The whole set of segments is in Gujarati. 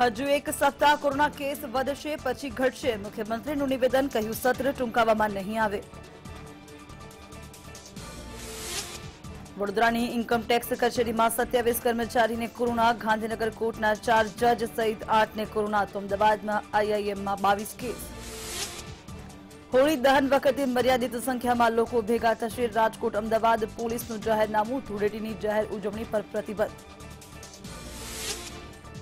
હજુ એક સપ્તાહ કોરોના કેસ વધશે, પછી ઘટશે. મુખ્યમંત્રીનું નિવેદન કહ્યું, સત્ર ટૂંકાવવામાં નહીં આવે. વડોદરાની ઇન્કમટેક્સ કચેરીમાં સત્યાવીસ કર્મચારીને કોરોના, ગાંધીનગર કોર્ટના ચાર જજ સહિત આઠને કોરોના. તો અમદાવાદમાં આઈઆઈએમમાં બાવીસ કેસ. હોળી દહન વખતે મર્યાદિત સંખ્યામાં લોકો ભેગા થશે. રાજકોટ, અમદાવાદ પોલીસનું જાહેરનામું ધૂળેટીની જાહેર ઉજવણી પર પ્રતિબંધ.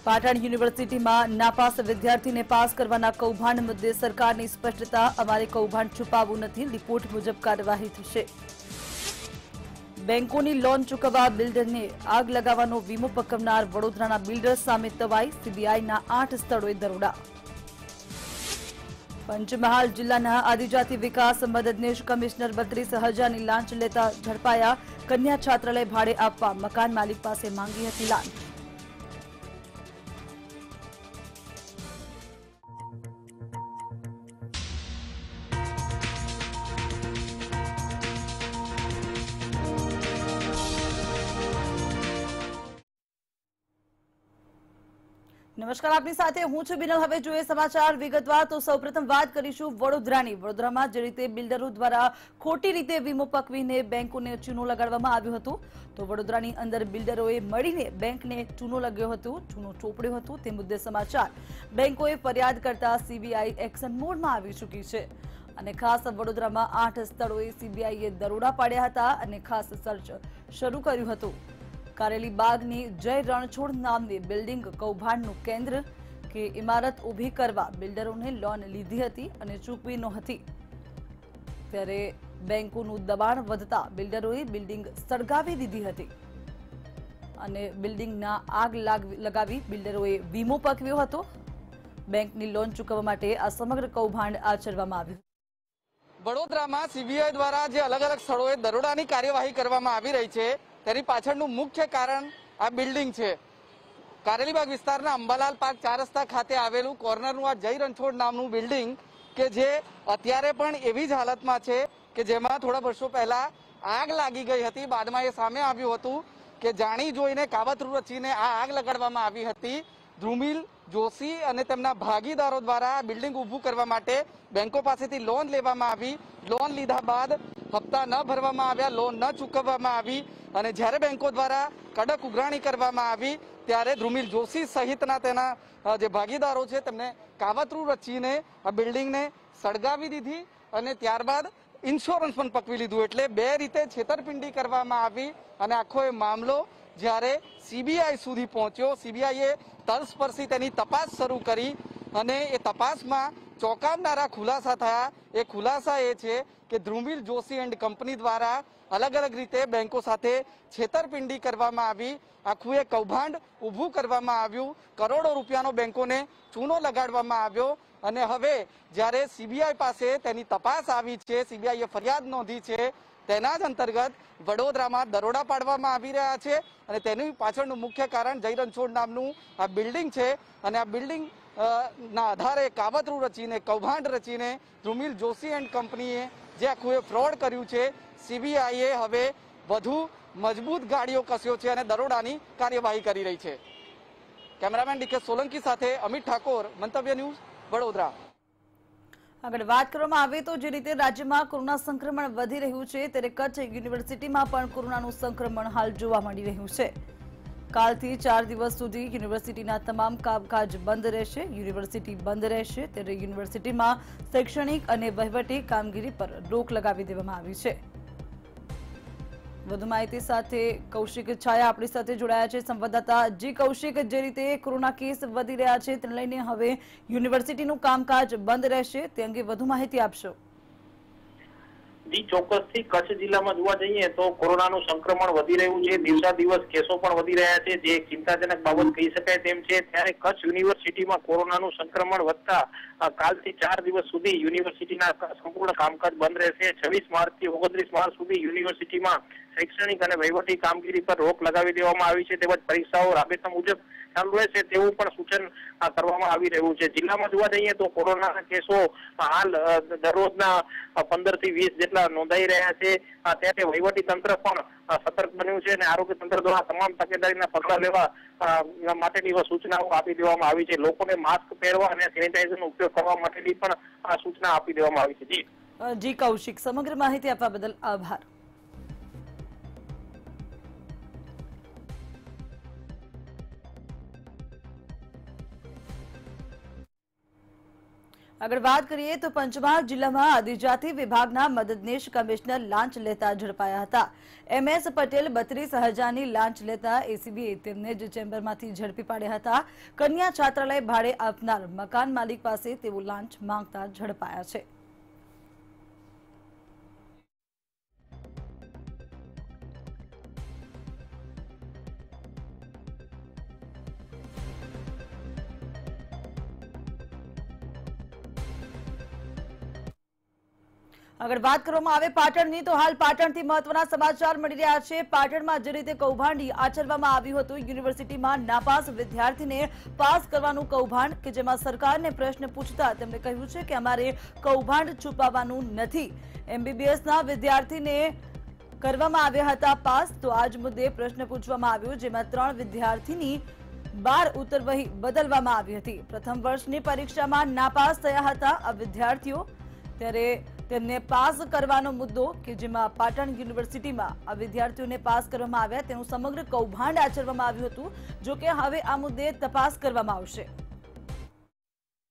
પાટણ યુનિવર્સિટીમાં નાપાસ વિદ્યાર્થીને પાસ કરવાના કૌભાંડ મુદ્દે સરકારની સ્પષ્ટતા. અમારે કૌભાંડ છુપાવવું નથી, રિપોર્ટ મુજબ કાર્યવાહી થશે. બેંકોની લોન ચૂકવવા બિલ્ડરને આગ લગાવવાનો વીમો પકવનાર વડોદરાના બિલ્ડર સામે તવાઈ, સીબીઆઈના આઠ સ્થળોએ દરોડા. પંચમહાલ જિલ્લાના આદિજાતિ વિકાસ મદદનીશ કમિશનર બત્રીસ હજારની લાંચ લેતા ઝડપાયા કન્યા છાત્રાલય ભાડે આપવા મકાન માલિક પાસે માંગી હતી લાંચ. નમસ્કાર, આપની સાથે હું છું બિનલ. હવે જોઈએ સમાચાર વિગતવાર. તો સૌપ્રથમ વાત કરીશું વડોદરાની. વડોદરામાં જે રીતે બિલ્ડરો દ્વારા ખોટી રીતે વીમો પકવીને બેંકોને ચૂનો લગાડવામાં આવ્યું હતું, તો વડોદરાની અંદર બિલ્ડરોએ મળીને બેંકને ચૂનો લગ્યો હતો, ચૂનો ચોપડ્યો હતો. તે મુદ્દે સમાચાર. બેંકોએ ફરિયાદ કરતા સીબીઆઈ એક્શન મોડમાં આવી ચૂકી છે. અને ખાસ વડોદરામાં આઠ સ્થળોએ સીબીઆઈએ દરોડા પાડ્યા હતા અને ખાસ સર્ચ શરૂ કર્યું હતું. કારેલી બાગની જય રણછોડ નામની બિલ્ડિંગ કૌભાંડનું કેન્દ્ર કે ઇમારત ઊભી કરવા બિલ્ડરોને લોન લીધી હતી અને ચૂકવી નહોતી. ત્યારે બેંકોનું દબાણ વધતા બિલ્ડરોએ બિલ્ડિંગ સળગાવી દીધી હતી. અને બિલ્ડિંગના આગ લાગ- લગાવી બિલ્ડરોએ વીમો પકવ્યો હતો. બેંકની લોન ચૂકવવા માટે આ સમગ્ર કૌભાંડ આચરવામાં આવ્યું. વડોદરામાં સીબીઆઈ દ્વારા જે અલગ અલગ સ્થળોએ દરોડાની કાર્યવાહી કરવામાં આવી રહી છે તેની પાછળનું મુખ્ય કારણ આ બિલ્ડિંગ છે. કારેલીબાગ વિસ્તારના અંબાલાલ પાર્ક ચાર રસ્તા ખાતે આવેલું કોર્નરનું આ જય રણછોડ નામનું બિલ્ડિંગ કે જે અત્યારે પણ એવી જ હાલતમાં છે કે જેમાં થોડા વર્ષો પહેલા આગ લાગી ગઈ હતી. બાદમાં એ સામે આવ્યું હતું કે જાણી જોઈને કાવતરું રચીને આ આગ લગાડવામાં આવી હતી. ધ્રુમિલ જોશી અને તેમના ભાગીદારો દ્વારા બિલ્ડિંગ ઊભું કરવા માટે બેંકો પાસેથી લોન લેવામાં આવી. લોન લીધા બાદ હપ્તા ન ભરવામાં આવ્યા, લોન ન ચૂકવવામાં આવી અને જ્યારે બેંકો દ્વારા કડક ઉઘરાણી કરવામાં આવી, ત્યારે ધ્રુમિલ જોશી સહિતના તેના જે ભાગીદારો છે તેમને કાવતરું રચીને આ બિલ્ડિંગને સળગાવી દીધી અને ત્યારબાદ ઇન્સ્યોરન્સ પણ પકવી લીધું. એટલે બે રીતે છેતરપિંડી કરવામાં આવી અને આખો એ મામલો જ્યારે સીબીઆઈ સુધી પહોંચ્યો. સીબીઆઈએ તલસ્પર્શી તેની તપાસ શરૂ કરી અને એ તપાસમાં ચોંકાવનારા ખુલાસા થયા. એ ખુલાસા એ છે કે ધ્રુમિલ જોશી એન્ડ કંપની દ્વારા અલગ અલગ રીતે બેંકો સાથે છેતરપિંડી કરવામાં આવી. આખું એ કૌભાંડ ઊભું કરવામાં આવ્યું. કરોડો રૂપિયાનો બેંકોને ચૂનો લગાડવામાં આવ્યો અને હવે જ્યારે સીબીઆઈ પાસે તેની તપાસ આવી છે સીબીઆઈએ ફરિયાદ નોંધી છે તેના જ અંતર્ગત વડોદરામાં દરોડા પાડવામાં આવી રહ્યા છે અને તેની પાછળનું મુખ્ય કારણ જય રણછોડ નામનું આ બિલ્ડિંગ છે અને આ બિલ્ડિંગ ના આધારે કાવતરું રચીને, કૌભાંડ રચીને ધ્રુમિલ જોશી એન્ડ કંપનીએ જે આખું એ ફ્રોડ કર્યું છે, સીબીઆઈએ હવે વધુ મજબૂત ગાડીઓ કસ્યો છે અને દરોડાની કાર્યવાહી કરી રહી છે. કેમેરામેન ડીકે સોલંકી સાથે અમિત ઠાકોર, મંતવ્ય ન્યૂઝ વડોદરા. આગળ વાત કરવામાં આવે તો જે રીતે રાજ્યમાં કોરોના સંક્રમણ વધી રહ્યું છે, ત્યારે કચ્છ યુનિવર્સિટીમાં પણ કોરોનાનું સંક્રમણ હાલ જોવા મળી રહ્યું છે. કાલથી ચાર દિવસ સુધી યુનિવર્સિટીના તમામ કામકાજ બંધ રહેશે. યુનિવર્સિટી બંધ રહેશે, ત્યારે યુનિવર્સિટીમાં શૈક્ષણિક અને વહીવટી કામગીરી પર રોક લગાવી દેવામાં આવી છે. વધુ માહિતી સાથે કૌશિક છાયા આપણી સાથે જોડાયા છે. સંવાદદાતા જી કૌશિક, જે રીતે કોરોના કેસ વધી રહ્યા છે તેને લઈને હવે યુનિવર્સિટીનું કામકાજ બંધ રહેશે તે અંગે વધુ માહિતી આપશો. જી, ચોક્કસથી કચ્છ જિલ્લામાં જોવા જઈએ તો કોરોનાનું સંક્રમણ વધી રહ્યું છે. દિવસા દિવસ કેસો પણ વધી રહ્યા છે. જે ચિંતાજનક બાબત કહી શકાય તેમ છે, ત્યારે કચ્છ યુનિવર્સિટીમાં કોરોનાનું સંક્રમણ વધતા કાલથી ચાર દિવસ સુધી યુનિવર્સિટીના સંપૂર્ણ કામકાજ બંધ રહેશે. છવ્વીસ માર્ચથી ઓગણત્રીસ માર્ચ સુધી યુનિવર્સિટીમાં શૈક્ષણિક અને વહીવટી કામગીરી પર રોક લગાવી દેવામાં આવી છે તેમજ પરીક્ષાઓ રાબેતા મુજબ ચાલુ રહેશે તેવું પણ સૂચન કરવામાં આવી રહ્યું છે. જિલ્લામાં જોવા જઈએ તો કોરોનાના કેસો હાલ દરરોજના પંદરથી વીસ જેટલા નોંધાઈ રહ્યા છે. ત્યારે વહીવટી તંત્ર પણ સતર્ક બન્યું છે અને આરોગ્ય તંત્ર દ્વારા તમામ તકેદારીના પગલા લેવા માટેની સૂચનાઓ આપી દેવામાં આવી છે. લોકોને માસ્ક પહેરવા અને સેનિટાઈઝરનો ઉપયોગ કરવા માટેની પણ સૂચના આપી દેવામાં આવી છે. જી. જી કૌશિક, સમગ્ર માહિતી આપવા બદલ આભાર. આગળ વાત કરીએ તો પંચમહાલ જિલ્લામાં આદિજાતિ વિભાગના મદદનીશ કમિશનર લાંચ લેતા ઝડપાયા હતા. એમએસ પટેલ બત્રીસ હજારની લાંચ લેતા એસીબીએ તેમને જ ચેમ્બરમાંથી ઝડપી પાડ્યા હતા. કન્યા છાત્રાલય ભાડે આપનાર મકાન માલિક પાસે તેઓ લાંચ માંગતા ઝડપાયા છે. આગળ વાત કરવામાં આવે પાટણની, તો હાલ પાટણથી મહત્વના સમાચાર મળી રહ્યા છે. પાટણમાં જે રીતે કૌભાંડી આચરવામાં આવ્યું હતું, યુનિવર્સિટીમાં નાપાસ વિદ્યાર્થીને પાસ કરવાનું કૌભાંડ કે જેમાં સરકારને પ્રશ્ન પૂછતા તેમણે કહ્યું છે કે અમારે કૌભાંડ છુપાવવાનું નથી. એમબીબીએસના વિદ્યાર્થીને કરવામાં આવ્યા હતા પાસ, તો આજ મુદ્દે પ્રશ્ન પૂછવામાં આવ્યો, જેમાં ત્રણ વિદ્યાર્થીની બાર ઉત્તરવહી બદલવામાં આવી હતી. પ્રથમ વર્ષની પરીક્ષામાં નાપાસ થયા હતા આ વિદ્યાર્થીઓ. ત્યારે તેમને પાસ કરવાનો મુદ્દો કે જેમાં પાટણ યુનિવર્સિટીમાં આ વિદ્યાર્થીઓને પાસ કરવામાં આવ્યા તેનું સમગ્ર કૌભાંડ આચરવામાં આવ્યું હતું જો કે હવે આ મુદ્દે તપાસ કરવામાં આવશે.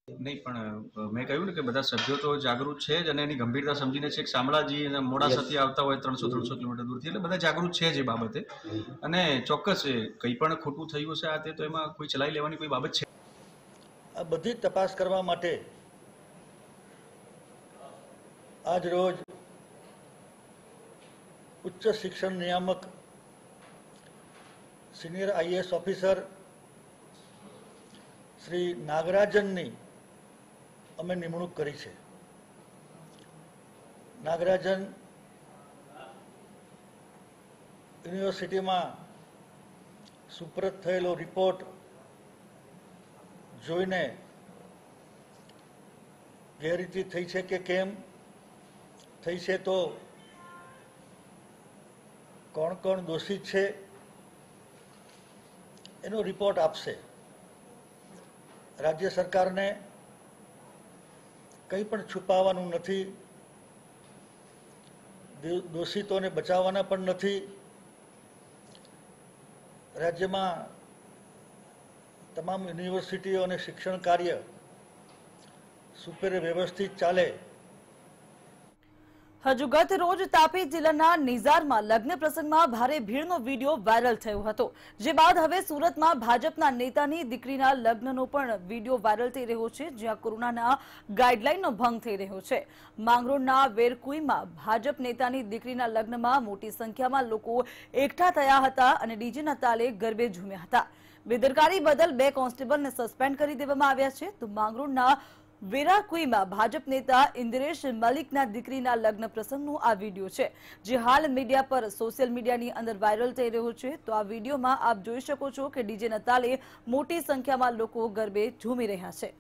નહીં પણ મેં કહ્યું ને કે બધા સભ્યો તો જાગૃત છે જ અને એની ગંભીરતા સમજીને છે કે શામળાજી અને મોડાસાથી આવતા હોય ત્રણસો ત્રણસો કિલોમીટર દૂરથી એટલે બધા જાગૃત છે જ બાબતે. અને ચોક્કસ કંઈ પણ ખોટું થયું હશે આ તે તો એમાં કોઈ ચલાવી લેવાની કોઈ બાબત છે. આ બધી જ તપાસ કરવા માટે આજ રોજ ઉચ્ચ શિક્ષણ નિયામક સિનિયર આઈએએસ ઓફિસર શ્રી નાગરાજનની અમે નિમણૂક કરી છે. નાગરાજન યુનિવર્સિટીમાં સુપ્રત થયેલો રિપોર્ટ જોઈને ગેરરીતિ થઈ છે કે કેમ? થઈ છે તો કોણ કોણ દોષિત છે એનો રિપોર્ટ આપશે. રાજ્ય સરકારને કંઈ પણ છુપાવવાનું નથી દોષિતોને બચાવવાના પણ નથી. રાજ્યમાં તમામ યુનિવર્સિટીઓ અને શિક્ષણ કાર્ય સુપેરે વ્યવસ્થિત ચાલે. હજુ ગત રોજ તાપી જિલ્લાના નિઝારમાં લગ્ન પ્રસંગમાં ભારે ભીડનો વીડિયો વાયરલ થયો હતો, જે બાદ હવે સુરતમાં ભાજપના નેતાની દીકરીના લગ્નનો પણ વીડિયો વાયરલ થઈ રહ્યો છે, જ્યાં કોરોનાના ગાઈડલાઈનનો ભંગ થઈ રહ્યો છે. માંગરોળના વેરકુઈમાં ભાજપ નેતાની દીકરીના લગ્નમાં મોટી સંખ્યામાં લોકો એકઠા થયા હતા અને ડીજેના તાલે ગરબે ઝૂમ્યા હતા. બેદરકારી બદલ બે કોન્સ્ટેબલને સસ્પેન્ડ કરી દેવામાં આવ્યા છે, તો માંગરોળના વેરાકુઈમાં ભાજપ નેતા ઇન્દ્રેશ મલિકના દીકરીના લગ્ન પ્રસંગનો આ વીડિયો છે. જે હાલ મીડિયા પર સોશિયલ મીડિયાની અંદર વાયરલ થઈ રહ્યો છે. તો આ વિડીયોમાં આપ જોઈ શકો છો કે ડીજેના તાલે મોટી સંખ્યામાં લોકો ગરબે ઝૂમી રહ્યા છે.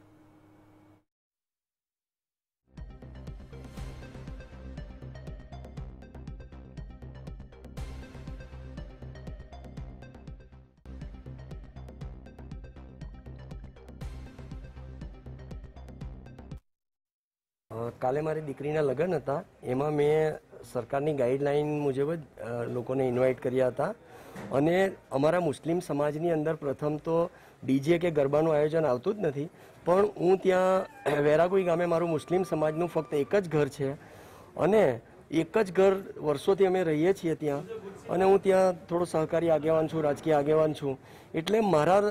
કાલે મારી દીકરીના લગ્ન હતા. એમાં મેં સરકારની ગાઈડલાઈન મુજબ જ લોકોને ઇન્વાઇટ કર્યા હતા. અને અમારા મુસ્લિમ સમાજની અંદર પ્રથમ તો ડીજે કે ગરબાનું આયોજન આવતું જ નથી. પણ હું ત્યાં વેરાગુઈ ગામે મારું મુસ્લિમ સમાજનું ફક્ત એક જ ઘર છે. અને એક જ ઘર વર્ષોથી અમે રહીએ છીએ ત્યાં. અને હું ત્યાં થોડો સહકારી આગેવાન છું, રાજકીય આગેવાન છું. એટલે મારા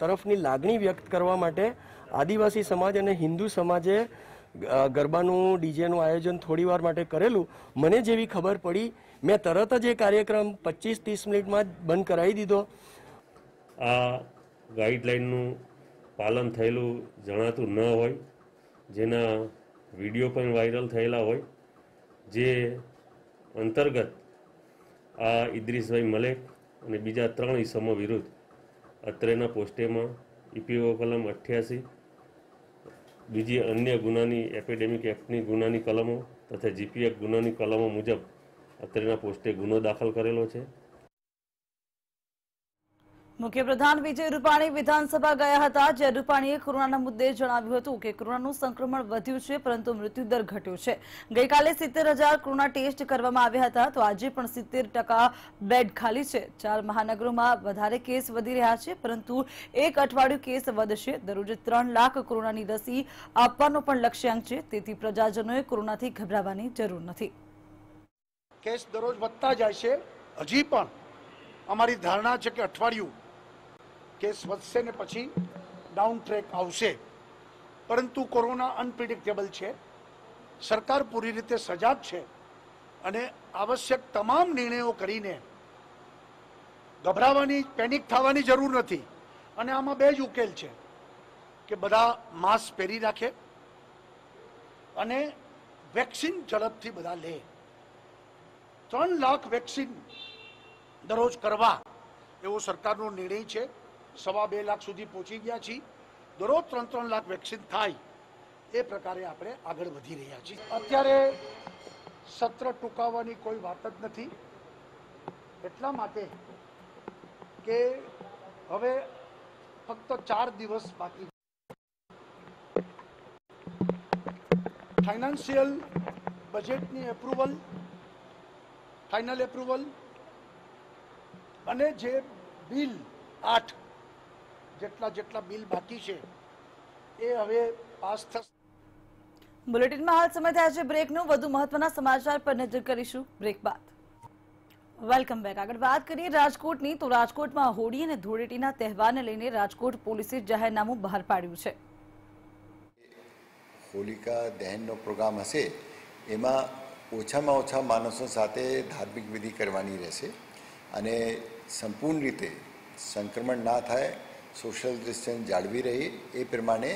તરફની લાગણી વ્યક્ત કરવા માટે આદિવાસી સમાજ અને હિન્દુ સમાજે ગરબાનું ડીજેનું આયોજન થોડી વાર માટે કરેલું. મને જેવી ખબર પડી, મેં તરત જ એ કાર્યક્રમ પચીસ ત્રીસ મિનિટમાં જ બંધ કરાવી દીધો. આ ગાઈડલાઇનનું પાલન થયેલું જણાતું ન હોય, જેના વીડિયો પણ વાયરલ થયેલા હોય, જે અંતર્ગત આ ઇદ્રીસભાઈ મલેક અને બીજા ત્રણ ઈસમો વિરુદ્ધ અત્રેના પોસ્ટેમાં ઈપીઓ કલમ અઠ્યાસી બીજી અન્ય ગુનાની એપિડેમિક એક્ટની ગુનાની કલમો તથા જીપીએફ ગુનાની કલમો મુજબ અત્રેના પોસ્ટે ગુનો દાખલ કરેલો છે. મુખ્યપ્રધાન વિજય રૂપાણી વિધાનસભા ગયા હતા, જ્યાં રૂપાણીએ કોરોનાના મુદ્દે જણાવ્યું હતું કે કોરોનાનું સંક્રમણ વધ્યું છે, પરંતુ મૃત્યુદર ઘટ્યો છે. ગઈકાલે સિત્તેર હજાર કોરોના ટેસ્ટ કરવામાં આવ્યા હતા, તો આજે પણ સિત્તેર બેડ ખાલી છે. ચાર મહાનગરોમાં વધારે કેસ વધી રહ્યા છે, પરંતુ એક અઠવાડિયું કેસ વધશે. દરરોજ ત્રણ લાખ કોરોનાની રસી આપવાનો પણ લક્ષ્યાંક છે, તેથી પ્રજાજનોએ કોરોનાથી ગભરાવાની જરૂર નથી. કેસ દરરોજ વધતા જાય છે. હજી પણ અમારી ધારણા છે કે અઠવાડિયું કેસ વધશે ને પછી ડાઉન ટ્રેક આવશે. પરંતુ કોરોના અનપ્રિડિક્ટેબલ છે. સરકાર પૂરી રીતે સજાગ છે અને આવશ્યક તમામ નિર્ણયો કરીને ગભરાવાની પેનિક થવાની જરૂર નથી. અને આમાં બે જ ઉકેલ છે કે બધા માસ્ક પહેરી રાખે અને વેક્સિન ઝડપથી બધા લે. ત્રણ લાખ વેક્સિન દરરોજ કરવા એવો સરકારનો નિર્ણય છે. સવા બે લાખ સુધી પહોંચી ગયા છીએ. દરરોજ ત્રણ ત્રણ લાખ વેક્સિન થાય એ પ્રકારે આપણે આગળ વધી રહ્યા છીએ. અત્યારે સત્ર ટૂંકાવવાની કોઈ વાત જ નથી. એટલા માટે કે હવે ફક્ત ચાર દિવસ બાકી. ફાઇનાન્શિયલ બજેટની એપ્રુવલ ફાઇનલ એપ્રુવલ અને જે બિલ આઠ જેટલા જેટલા બિલ બાકી છે એ હવે પાસ થશે. બુલેટિનમાં હાલ સમય થયા છે બ્રેકનું. વધુ મહત્વના સમાચાર પર નજર કરીશું બ્રેક બાદ. Welcome back. આગળ વાત કરીએ રાજકોટની. તો રાજકોટમાં હોળી અને ધૂળેટીના તહેવારને લઈને રાજકોટ પોલીસે જાહેરનામું બહાર પાડ્યું છે. હોલિકા દહેનનો પ્રોગ્રામ હશે એમાં ઓછામાં ઓછા માણસો સાથે ધાર્મિક વિધિ કરવાની રહેશે અને સંપૂર્ણ રીતે સંક્રમણ ના થાય સોશિયલ ડિસ્ટન્સ જાળવી રહી એ પ્રમાણે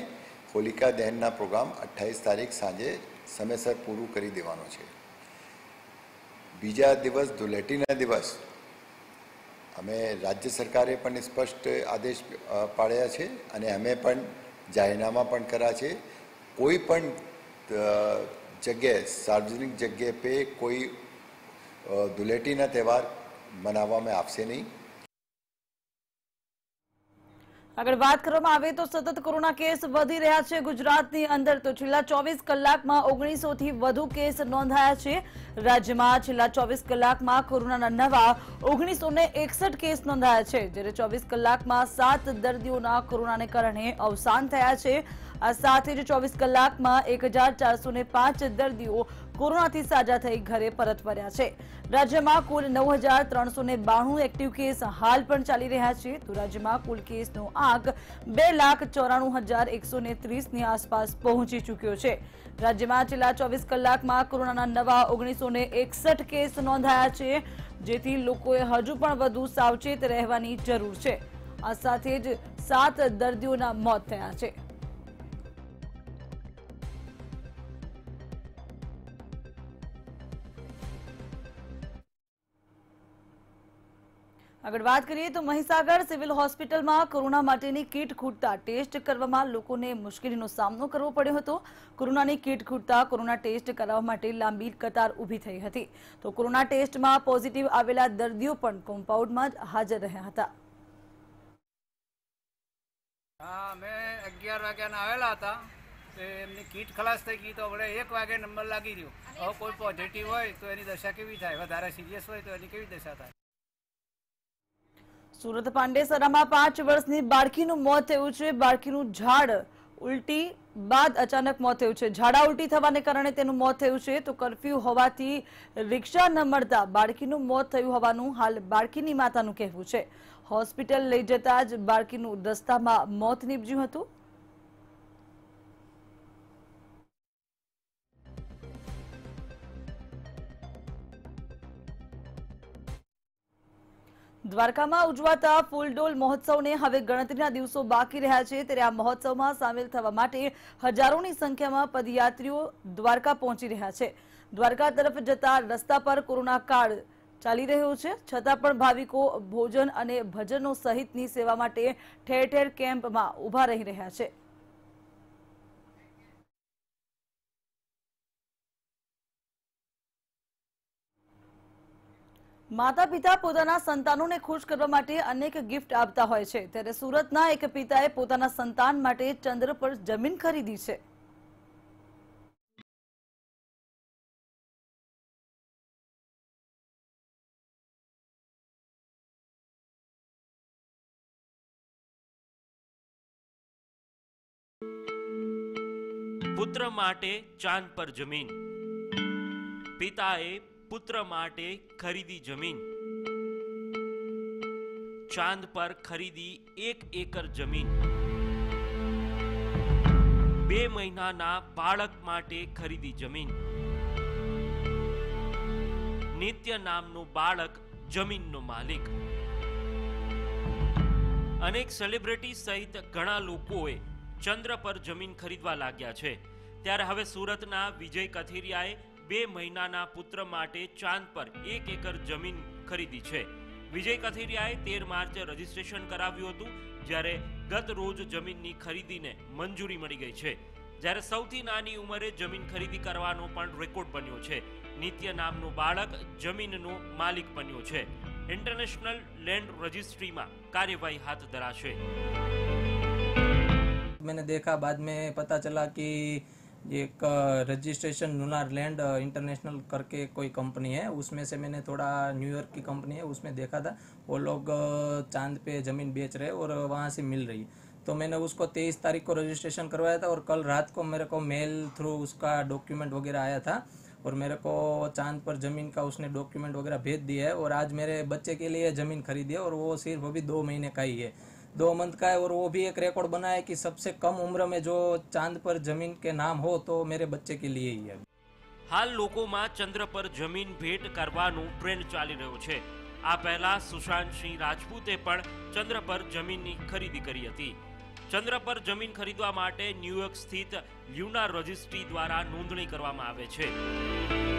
હોલિકા દહેનના પ્રોગ્રામ અઠ્ઠાવીસ તારીખ સાંજે સમયસર પૂરું કરી દેવાનો છે. બીજા દિવસ ધુલેટીના દિવસ, અમે રાજ્ય સરકારે પણ સ્પષ્ટ આદેશ પાડ્યા છે અને અમે પણ જાહેરનામા પણ કર્યા છે. કોઈ પણ જગ્યાએ, સાર્વજનિક જગ્યાએ પે કોઈ ધુલેટીના તહેવાર મનાવવામાં આવશે નહીં. આગળ વાત કરવામાં આવે તો સતત કોરોના કેસ વધી રહ્યા છે ગુજરાતની અંદર. તો છેલ્લા ચોવીસ કલાકમાં ઓગણીસો થી વધુ કેસ નોંધાયા છે. રાજ્યમાં છેલ્લા ચોવીસ કલાકમાં કોરોનાના નવા ઓગણીસો એકસઠ કેસ નોંધાયા છે. જ્યારે ચોવીસ કલાકમાં સાત દર્દીઓના કોરોનાને કારણે અવસાન થયા છે. આ સાથે જ ચોવીસ કલાકમાં એક દર્દીઓ કોરોનાથી સાજા થઈ ઘરે પરત ફર્યા છે. રાજ્યમાં કુલ નવ હજાર ત્રણસો બાણું એક્ટિવ કેસ હાલ પણ ચાલી રહ્યા છે. તો રાજ્યમાં કુલ કેસનો આંક બે લાખ ચોરાણું હજાર એકસો ને ત્રીસની આસપાસ પહોંચી ચૂક્યો છે. રાજ્યમાં છેલ્લા ચોવીસ કલાકમાં કોરોનાના નવા ઓગણીસો એકસઠ કેસ નોંધાયા છે, જેથી લોકોએ હજુ પણ વધુ સાવચેત રહેવાની જરૂર છે. આ સાથે જ સાત દર્દીઓના મોત થયા છે. આગળ વાત કરીએ તો મહીસાગર સિવિલ હોસ્પિટલમાં કોરોના માટેની કીટ ખૂટતા ટેસ્ટ કરવામાં લોકોને મુશ્કેલીનો સામનો કરવો પડ્યો હતો. કોરોનાની કીટ ખૂટતા કોરોના ટેસ્ટ કરાવવા માટે લાંબી કતાર ઊભી થઈ હતી. તો કોરોના ટેસ્ટમાં પોઝિટિવ આવેલા દર્દીઓ પણ કોમ્પાઉન્ડમાં જ હાજર રહ્યા હતા. હા અમે અગિયાર વાગ્યાના આવેલા હતા. તો એમની કીટ ખલાસ થઈ ગઈ તો હવે એક વાગે નંબર લાગી રહ્યો. હવે કોઈ પોઝિટિવ હોય તો એની દશા કેવી થાય? વધારે સિરિયસ હોય તો એની કેવી દશા થાય? સુરત પાંડેસરામાં પાંચ વર્ષની બાળકીનું મોત થયું છે. બાળકીનું ઝાડ ઉલટી બાદ અચાનક મોત થયું છે. ઝાડા ઉલટી થવાને કારણે તેનું મોત થયું છે. તો કરફ્યુ હોવાથી રિક્ષા ન મળતા બાળકીનું મોત થયું હોવાનું હાલ બાળકીની માતાનું કહેવું છે. હોસ્પિટલ લઈ જતા જ બાળકીનું રસ્તામાં મોત નીપજ્યું હતું. દ્વારકામાં ઉજવાતા ફૂલડોલ મહોત્સવને હવે ગણતરીના દિવસો બાકી રહ્યા છે. ત્યારે આ મહોત્સવમાં સામેલ થવા માટે હજારોની સંખ્યામાં પદયાત્રીઓ દ્વારકા પહોંચી રહ્યા છે. દ્વારકા તરફ જતા રસ્તા પર કોરોના કાળ ચાલી રહ્યો છે. છતાં પણ ભાવિકો ભોજન અને ભજનો સહિતની સેવા માટે ઠેર ઠેર કેમ્પમાં ઊભા રહી રહ્યા છે. માતા પિતા પોતાના સંતાનોને ખુશ કરવા માટે અનેક ગિફ્ટ આપતા હોય છે. ત્યારે સુરતના એક પિતાએ પોતાના સંતાન માટે ચંદ્ર પર જમીન ખરીદી છે. પુત્ર માટે ચાંદ પર જમીન. પિતાએ પુત્ર માટે ખરીદી જમીન. ચાંદ પર ખરીદી એક એકર જમીન. બે મહિનાના બાળક માટે ખરીદી જમીન. નિત્ય નામનું બાળક જમીનનો માલિક. અનેક સેલિબ્રિટી સહિત ઘણા લોકોએ ચંદ્ર પર જમીન ખરીદવા લાગ્યા છે. ત્યારે હવે સુરતના વિજય કથિરિયાએ બે મહિનાના પુત્ર માટે ચાંદ પર એક એકર જમીન ખરીદી છે. વિજય કથિરિયાએ તેર માર્ચે રજીસ્ટ્રેશન કરાવ્યું હતું, જ્યારે ગત રોજ જમીનની ખરીદીને મંજૂરી મળી ગઈ છે. જ્યારે સૌથી નાની ઉંમરે જમીન ખરીદી કરવાનો પણ રેકોર્ડ બન્યો છે. નિત્ય નામનું બાળક જમીનનો માલિક બન્યો છે. ઇન્ટરનેશનલ લેન્ડ રજિસ્ટ્રીમાં કાર્યવાહી હાથ ધરાશે. મેં દેખા બાદ મેં પતા ચલા કે ये एक रजिस्ट्रेशन लूनार लैंड इंटरनेशनल करके कोई कंपनी है। उसमें से मैंने थोड़ा न्यूयॉर्क की कंपनी है, उसमें देखा था। वो लोग चाँद पे ज़मीन बेच रहे और वहाँ से मिल रही तो मैंने उसको तेईस तारीख को रजिस्ट्रेशन करवाया था और कल रात को मेरे को मेल थ्रू उसका डॉक्यूमेंट वगैरह आया था और मेरे को चाँद पर ज़मीन का उसने डॉक्यूमेंट वगैरह भेज दिया है और आज मेरे बच्चे के लिए ज़मीन खरीदी है और वो सिर्फ़ अभी दो महीने का ही है। दो मंथ का है और वो भी एक रिकॉर्ड बना है कि सबसे कम उम्र में जो चांद पर ज़मीन के नाम हो तो मेरे बच्चे के लिए ही है હાલ લોકોમાં ચંદ્ર પર જમીન ભેટ કરવાનો ટ્રેન્ડ ચાલી રહ્યો છે આ પહેલા સુશાંત સિંહ રાજપૂતે પણ ચંદ્ર પર જમીનની ખરીદી કરી હતી ચંદ્ર પર જમીન ખરીદવા માટે ન્યુયોર્ક સ્થિત લ્યુનાર રજિસ્ટ્રી દ્વારા નોંધણી કરવામાં આવે છે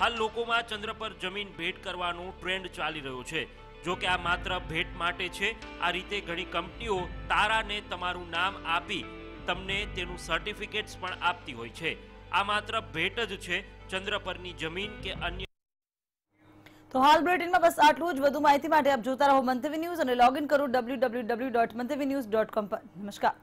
હાલ લોકોમાં ચંદ્ર પર જમીન ભેટ કરવાનો ટ્રેન્ડ ચાલી રહ્યો છે. જો કે આ માત્ર ભેટ માટે છે, આ રીતે ઘણી કંપનીઓ તારાને તમારું નામ આપી તમને તેનું સર્ટિફિકેટ્સ પણ આપતી હોય છે. આ માત્ર ભેટ જ છે, ચંદ્ર પરની જમીન કે અન્ય તો હાલ બુલેટિનમાં બસ આટલું જ. વધુ માહિતી માટે આપ જોતા રહો મંતવ્ય ન્યૂઝ અને લોગિન કરો W W W dot Mantavya news dot com પર. નમસ્કાર.